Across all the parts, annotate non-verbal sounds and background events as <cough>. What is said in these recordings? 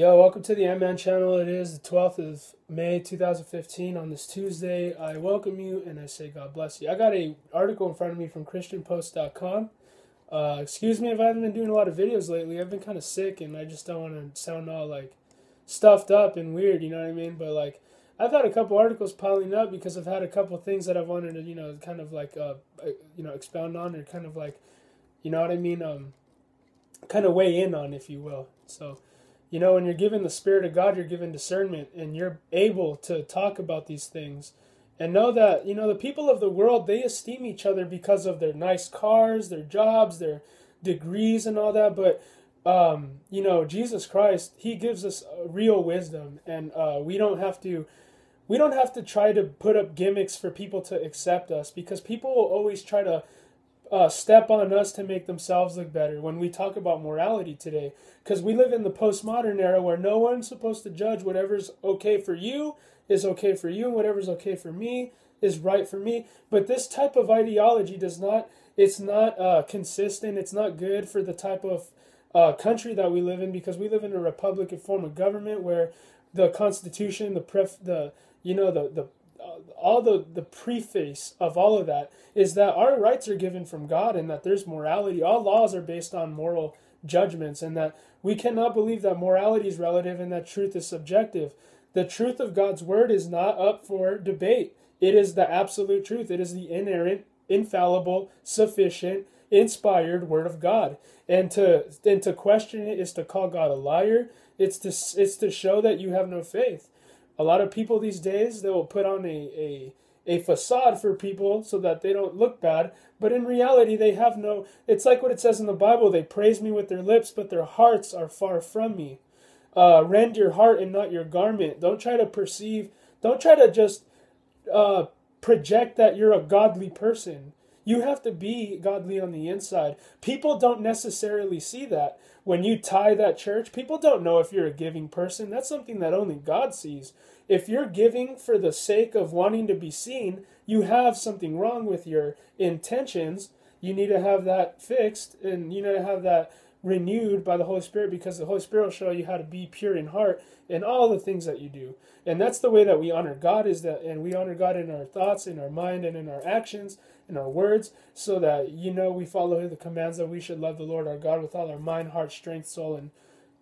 Yo, welcome to the M-Man channel. It is the 12th of May 2015 on this Tuesday. I welcome you and I say God bless you. I got a article in front of me from christianpost.com. Uh, excuse me if I haven't been doing a lot of videos lately. I've been kind of sick and I just don't want to sound all like stuffed up and weird, you know what I mean? But like I've had a couple articles piling up because I've had a couple things that I've wanted to, you know, kind of like uh, uh you know, expound on or kind of like you know what I mean, um kind of weigh in on if you will. So you know, when you're given the Spirit of God, you're given discernment and you're able to talk about these things and know that, you know, the people of the world, they esteem each other because of their nice cars, their jobs, their degrees, and all that. But, um, you know, Jesus Christ, He gives us real wisdom and uh, we don't have to. We don't have to try to put up gimmicks for people to accept us because people will always try to uh, step on us to make themselves look better when we talk about morality today. Because we live in the postmodern era where no one's supposed to judge whatever's okay for you is okay for you, and whatever's okay for me is right for me. But this type of ideology does not, it's not uh, consistent, it's not good for the type of uh, country that we live in because we live in a republican form of government where the constitution, the pref, the you know the the all the the preface of all of that is that our rights are given from God and that there's morality. All laws are based on moral judgments and that we cannot believe that morality is relative and that truth is subjective. The truth of God's word is not up for debate. It is the absolute truth. It is the inerrant, infallible, sufficient, inspired word of God. And to and to question it is to call God a liar. It's to it's to show that you have no faith a lot of people these days they will put on a, a a facade for people so that they don't look bad but in reality they have no it's like what it says in the bible they praise me with their lips but their hearts are far from me. Uh, rend your heart and not your garment. Don't try to perceive don't try to just uh, project that you're a godly person you have to be godly on the inside. People don't necessarily see that. When you tie that church, people don't know if you're a giving person. That's something that only God sees. If you're giving for the sake of wanting to be seen, you have something wrong with your intentions. You need to have that fixed and you need to have that renewed by the Holy Spirit because the Holy Spirit will show you how to be pure in heart in all the things that you do. And that's the way that we honor God is that and we honor God in our thoughts, in our mind, and in our actions in our words, so that you know we follow the commands that we should love the Lord our God with all our mind, heart, strength, soul, and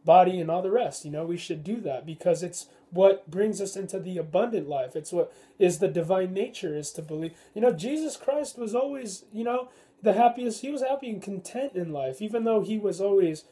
body, and all the rest. You know, we should do that because it's what brings us into the abundant life. It's what is the divine nature is to believe. You know, Jesus Christ was always, you know, the happiest. He was happy and content in life, even though he was always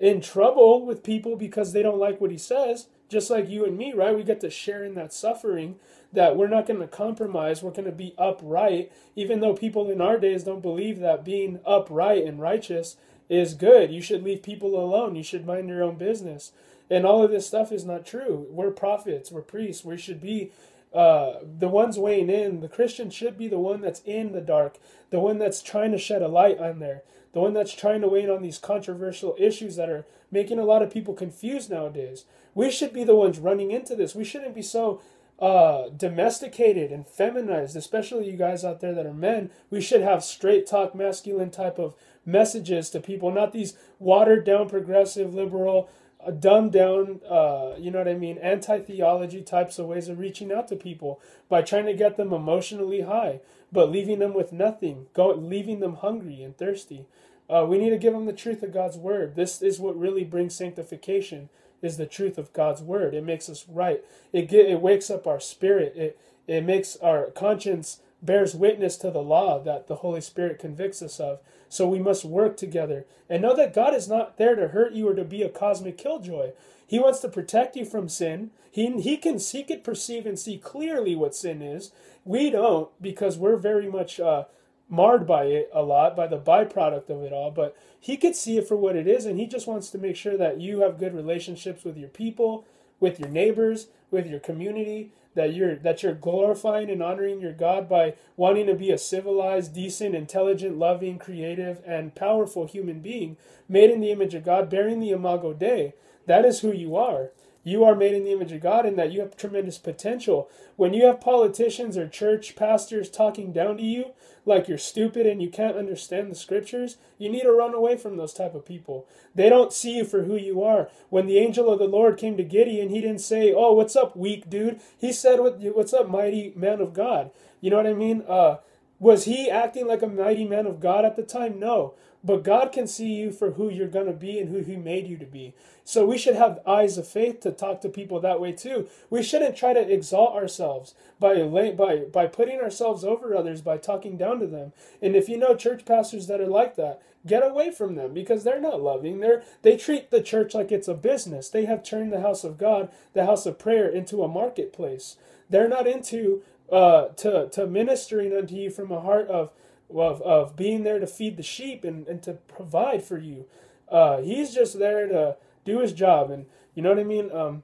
in trouble with people because they don't like what he says. Just like you and me, right? We get to share in that suffering that we're not going to compromise. We're going to be upright, even though people in our days don't believe that being upright and righteous is good. You should leave people alone. You should mind your own business. And all of this stuff is not true. We're prophets, we're priests. We should be uh, the ones weighing in. The Christian should be the one that's in the dark, the one that's trying to shed a light on there, the one that's trying to weigh in on these controversial issues that are making a lot of people confused nowadays. We should be the ones running into this. We shouldn't be so uh, domesticated and feminized, especially you guys out there that are men. We should have straight talk, masculine type of messages to people, not these watered down, progressive, liberal, uh, dumbed down, uh, you know what I mean, anti theology types of ways of reaching out to people by trying to get them emotionally high, but leaving them with nothing, go, leaving them hungry and thirsty. Uh, we need to give them the truth of God's word. This is what really brings sanctification is the truth of God's word. It makes us right. It get, it wakes up our spirit. It it makes our conscience bears witness to the law that the Holy Spirit convicts us of. So we must work together and know that God is not there to hurt you or to be a cosmic killjoy. He wants to protect you from sin. He he can he could perceive and see clearly what sin is. We don't because we're very much uh, marred by it a lot by the byproduct of it all but he could see it for what it is and he just wants to make sure that you have good relationships with your people with your neighbors with your community that you're that you're glorifying and honoring your god by wanting to be a civilized decent intelligent loving creative and powerful human being made in the image of god bearing the imago dei. That is who you are you are made in the image of God and that you have tremendous potential. When you have politicians or church pastors talking down to you like you're stupid and you can't understand the scriptures, you need to run away from those type of people. They don't see you for who you are. When the angel of the Lord came to Gideon, he didn't say, "Oh, what's up, weak dude?" He said, "What's up, mighty man of God?" You know what I mean? Uh, was he acting like a mighty man of God at the time? No. But God can see you for who you're going to be and who He made you to be. So we should have eyes of faith to talk to people that way too. We shouldn't try to exalt ourselves by by by putting ourselves over others by talking down to them. And if you know church pastors that are like that, get away from them because they're not loving. They're they treat the church like it's a business. They have turned the house of God, the house of prayer, into a marketplace. They're not into uh, to to ministering unto you from a heart of of, of being there to feed the sheep and, and to provide for you. Uh, he's just there to do his job. And you know what I mean? Um,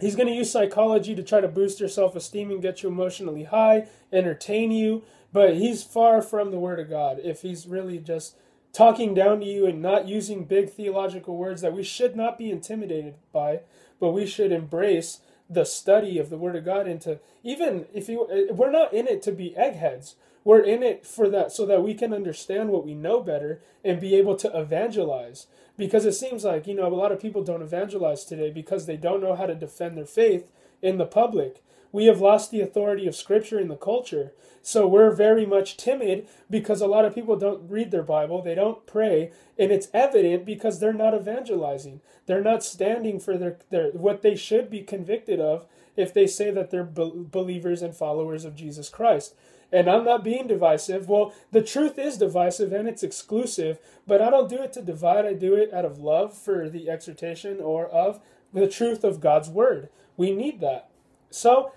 he's going to use psychology to try to boost your self esteem and get you emotionally high, entertain you. But he's far from the Word of God if he's really just talking down to you and not using big theological words that we should not be intimidated by, but we should embrace the study of the Word of God into even if you eh, we're not in it to be eggheads. We're in it for that so that we can understand what we know better and be able to evangelize. Because it seems like, you know, a lot of people don't evangelize today because they don't know how to defend their faith in the public. We have lost the authority of Scripture in the culture. So we're very much timid because a lot of people don't read their Bible, they don't pray, and it's evident because they're not evangelizing. They're not standing for their, their what they should be convicted of if they say that they're be- believers and followers of Jesus Christ. And I'm not being divisive. Well, the truth is divisive and it's exclusive, but I don't do it to divide. I do it out of love for the exhortation or of the truth of God's word. We need that. So,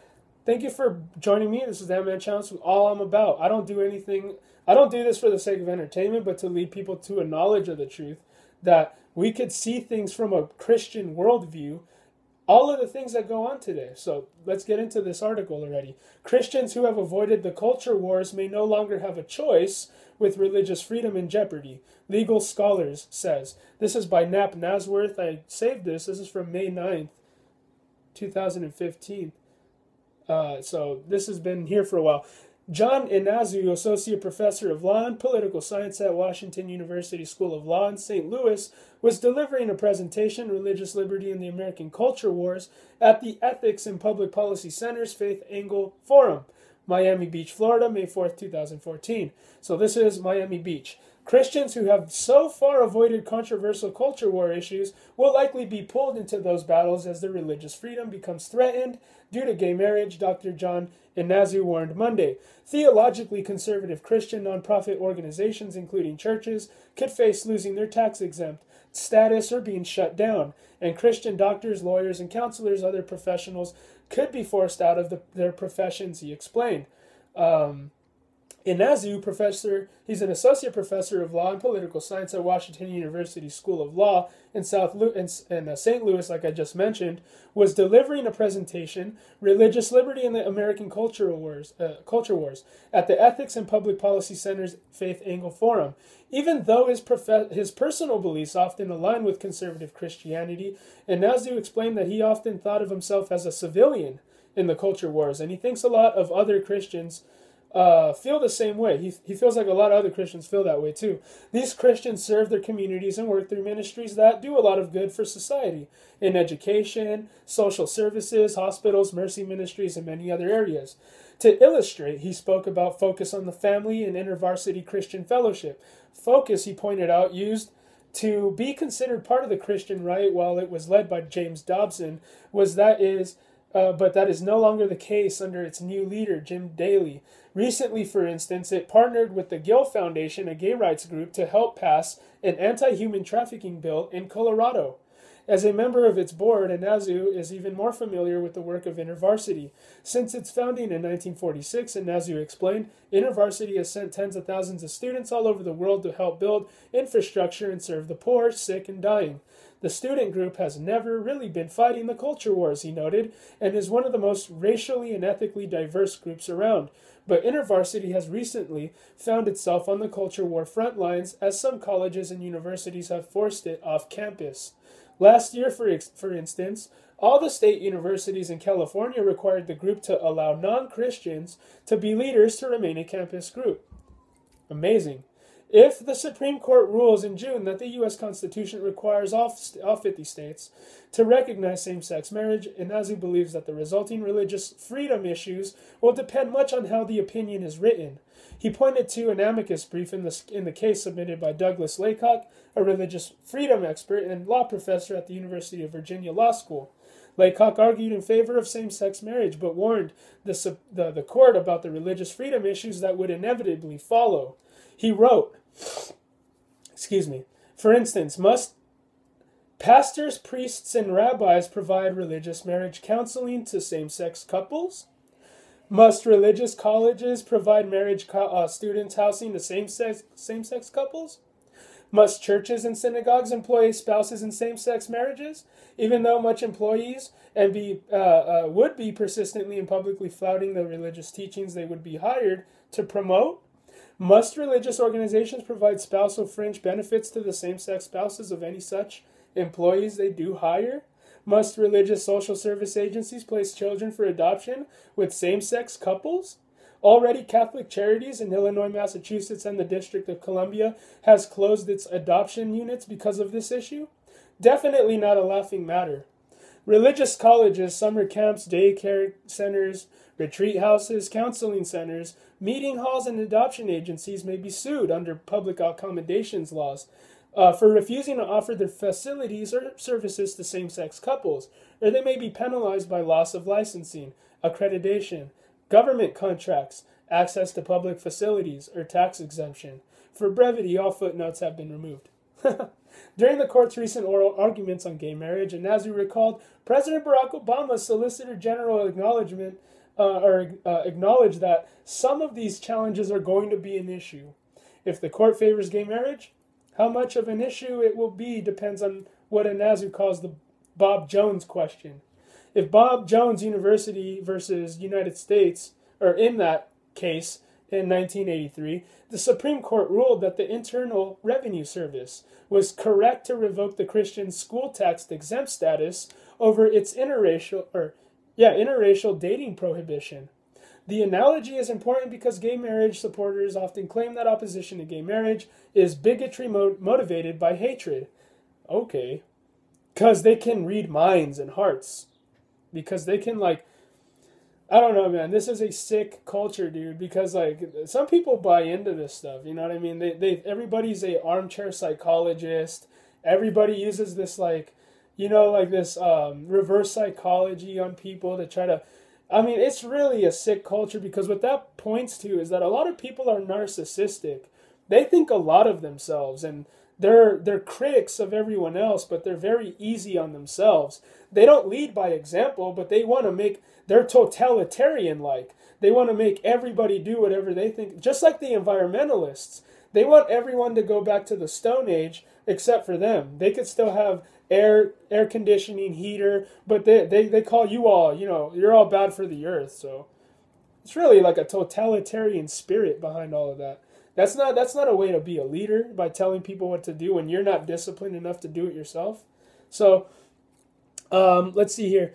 thank you for joining me. This is That Man Challenge. All I'm about. I don't do anything. I don't do this for the sake of entertainment, but to lead people to a knowledge of the truth that we could see things from a Christian worldview all of the things that go on today. So let's get into this article already. Christians who have avoided the culture wars may no longer have a choice with religious freedom in jeopardy. Legal Scholars says. This is by Napp Nazworth. I saved this. This is from May 9th, 2015. Uh, so this has been here for a while. John Inazu, Associate Professor of Law and Political Science at Washington University School of Law in St. Louis, was delivering a presentation, Religious Liberty and the American Culture Wars, at the Ethics and Public Policy Center's Faith Angle Forum, Miami Beach, Florida, May 4th, 2014. So this is Miami Beach. Christians who have so far avoided controversial culture war issues will likely be pulled into those battles as their religious freedom becomes threatened due to gay marriage, Dr. John Inazu warned Monday. Theologically conservative Christian nonprofit organizations, including churches, could face losing their tax exempt status or being shut down, and Christian doctors, lawyers, and counselors, other professionals, could be forced out of the, their professions, he explained. Um, Inazu, professor, he's an associate professor of law and political science at Washington University School of Law in South Lu- in, in uh, St. Louis, like I just mentioned, was delivering a presentation, "Religious Liberty and the American Cultural Wars," uh, Culture Wars, at the Ethics and Public Policy Center's Faith Angle Forum. Even though his prof- his personal beliefs often align with conservative Christianity, Inazu explained that he often thought of himself as a civilian in the culture wars, and he thinks a lot of other Christians uh, feel the same way. He, he feels like a lot of other Christians feel that way too. These Christians serve their communities and work through ministries that do a lot of good for society in education, social services, hospitals, mercy ministries, and many other areas. To illustrate, he spoke about focus on the family and InterVarsity Christian Fellowship. Focus, he pointed out, used to be considered part of the Christian right while it was led by James Dobson was that is uh, but that is no longer the case under its new leader, Jim Daly. Recently, for instance, it partnered with the Gill Foundation, a gay rights group, to help pass an anti human trafficking bill in Colorado. As a member of its board, Inazu is even more familiar with the work of InterVarsity. Since its founding in 1946, Inazu explained, InterVarsity has sent tens of thousands of students all over the world to help build infrastructure and serve the poor, sick, and dying. The student group has never really been fighting the culture wars, he noted, and is one of the most racially and ethically diverse groups around. But InterVarsity has recently found itself on the culture war front lines as some colleges and universities have forced it off campus. Last year, for, for instance, all the state universities in California required the group to allow non Christians to be leaders to remain a campus group. Amazing. If the Supreme Court rules in June that the U.S. Constitution requires all, all 50 states to recognize same sex marriage, Inazu believes that the resulting religious freedom issues will depend much on how the opinion is written. He pointed to an amicus brief in the, in the case submitted by Douglas Laycock, a religious freedom expert and law professor at the University of Virginia Law School. Laycock argued in favor of same sex marriage, but warned the, the, the court about the religious freedom issues that would inevitably follow. He wrote, excuse me, for instance, must pastors, priests, and rabbis provide religious marriage counseling to same sex couples? Must religious colleges provide marriage co- uh, students housing to same sex same sex couples? Must churches and synagogues employ spouses in same sex marriages, even though much employees and be uh, uh, would be persistently and publicly flouting the religious teachings they would be hired to promote? Must religious organizations provide spousal fringe benefits to the same sex spouses of any such employees they do hire? Must religious social service agencies place children for adoption with same sex couples? Already, Catholic Charities in Illinois, Massachusetts, and the District of Columbia has closed its adoption units because of this issue. Definitely not a laughing matter. Religious colleges, summer camps, daycare centers, retreat houses, counseling centers, meeting halls, and adoption agencies may be sued under public accommodations laws uh, for refusing to offer their facilities or services to same sex couples, or they may be penalized by loss of licensing, accreditation, government contracts, access to public facilities, or tax exemption. For brevity, all footnotes have been removed. <laughs> During the court's recent oral arguments on gay marriage, and as we recalled President Barack Obama's Solicitor General acknowledgement uh, or uh, acknowledged that some of these challenges are going to be an issue. If the court favors gay marriage, how much of an issue it will be depends on what Inazu calls the Bob Jones question. If Bob Jones University versus United States, or in that case in 1983, the Supreme Court ruled that the Internal Revenue Service was correct to revoke the Christian school tax exempt status over its interracial or yeah, interracial dating prohibition. The analogy is important because gay marriage supporters often claim that opposition to gay marriage is bigotry mo- motivated by hatred. Okay. Because they can read minds and hearts. Because they can, like, I don't know, man. This is a sick culture, dude. Because like some people buy into this stuff. You know what I mean? They they everybody's a armchair psychologist. Everybody uses this like, you know, like this um, reverse psychology on people to try to. I mean, it's really a sick culture because what that points to is that a lot of people are narcissistic. They think a lot of themselves and they're they're critics of everyone else, but they're very easy on themselves. They don't lead by example, but they want to make they're totalitarian like. They want to make everybody do whatever they think, just like the environmentalists. They want everyone to go back to the Stone Age except for them. They could still have air air conditioning, heater, but they, they, they call you all, you know, you're all bad for the earth. So it's really like a totalitarian spirit behind all of that. That's not that's not a way to be a leader by telling people what to do when you're not disciplined enough to do it yourself. So um, let's see here.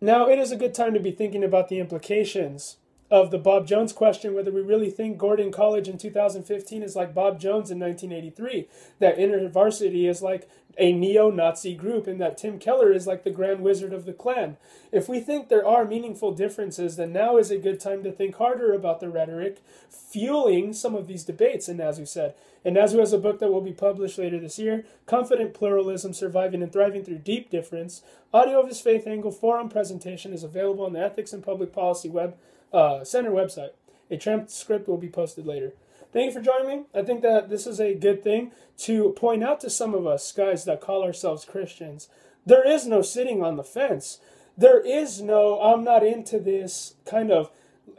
Now it is a good time to be thinking about the implications of the Bob Jones question whether we really think Gordon College in 2015 is like Bob Jones in 1983, that InterVarsity is like a neo Nazi group, and that Tim Keller is like the Grand Wizard of the Klan. If we think there are meaningful differences, then now is a good time to think harder about the rhetoric fueling some of these debates, Inazu said. Inazu has a book that will be published later this year Confident Pluralism Surviving and Thriving Through Deep Difference. Audio of his Faith Angle forum presentation is available on the Ethics and Public Policy web uh, Center website. A transcript will be posted later. Thank you for joining me. I think that this is a good thing to point out to some of us guys that call ourselves Christians. There is no sitting on the fence. There is no, I'm not into this kind of,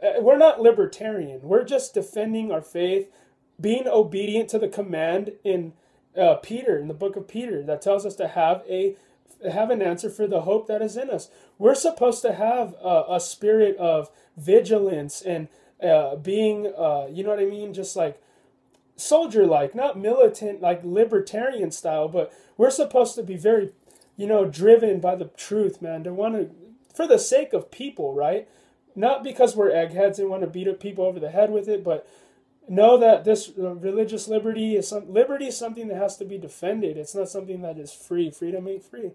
uh, we're not libertarian. We're just defending our faith, being obedient to the command in uh, Peter, in the book of Peter, that tells us to have a have an answer for the hope that is in us. We're supposed to have a, a spirit of vigilance and uh, being, uh, you know what I mean? Just like soldier like, not militant like libertarian style, but we're supposed to be very, you know, driven by the truth, man. To want to, for the sake of people, right? Not because we're eggheads and want to beat up people over the head with it, but know that this uh, religious liberty is some liberty is something that has to be defended. It's not something that is free. Freedom ain't free.